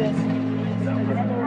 this.